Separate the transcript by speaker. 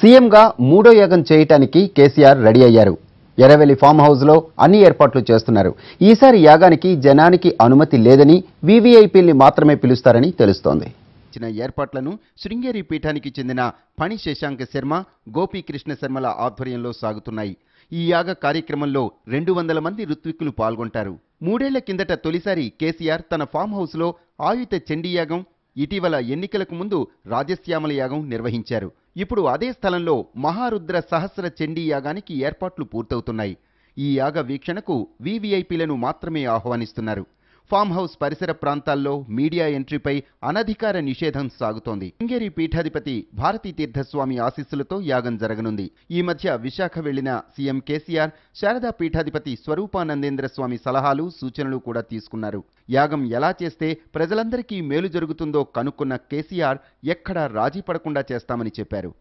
Speaker 1: సీఎంగా మూడో యాగం చేయటానికి కేసీఆర్ రెడీ అయ్యారు. ఎర్రవెల్లి ఫామ్ హౌస్లో అన్ని ఏర్పాట్లు చేస్తున్నారు. ఈసారి యాగానికి జనానికి అనుమతి లేదని వీవీఐపీల్ని మాత్రమే పిలుస్తారని తెలుస్తోంది. ఇచ్చిన ఏర్పాట్లను శృంగేరి పీఠానికి చెందిన పణి శశాంక శర్మ గోపీకృష్ణ శర్మల ఆధ్వర్యంలో సాగుతున్నాయి. ఈ యాగ కార్యక్రమంలో రెండు వందల మంది ఋత్విక్కులు పాల్గొంటారు. మూడేళ్ళ కిందట తొలిసారి కేసీఆర్ తన ఫామ్ హౌస్లో ఆయుధ చండీయాగం ఇటీవల ఎన్నికలకు ముందు రాజశ్యామల యాగం నిర్వహించారు. ఇప్పుడు అదే స్థలంలో మహారుద్ర సహస్ర చండీ యాగానికి ఏర్పాట్లు పూర్తవుతున్నాయి. ఈ యాగ వీక్షణకు వీవీఐపీలను మాత్రమే ఆహ్వానిస్తున్నారు. ఫామ్ హౌస్ పరిసర ప్రాంతాల్లో మీడియా ఎంట్రీపై అనధికార నిషేధం సాగుతోంది. శృంగేరి పీఠాధిపతి భారతీ తీర్థస్వామి ఆశీస్సులతో యాగం జరగనుంది. ఈ మధ్య విశాఖ వెళ్ళిన సీఎం కేసీఆర్ శారదా పీఠాధిపతి స్వరూపానందేంద్ర స్వామి సలహాలు సూచనలు కూడా తీసుకున్నారు. యాగం ఎలా చేస్తే ప్రజలందరికీ మేలు జరుగుతుందో కనుక్కున్న కేసీఆర్ ఎక్కడా రాజీ పడకుండా చేస్తామని చెప్పారు.